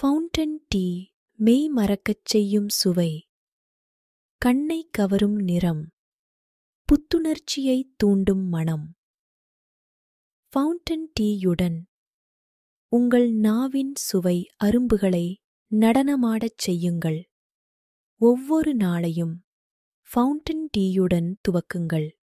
Fountain tea மெய் மறக்கச் செய்யும் சுவை. கண்ணை கவரும் நிறம். புத்துணர்ச்சியை தூண்டும் மணம் ஃபவுண்டன் டீயுடன் உங்கள் நாவின் சுவை அரும்புகளை நடனமாடச் செய்யுங்கள். ஒவ்வொரு நாளையும் ஃபவுண்டன் டீயுடன் துவக்குங்கள்.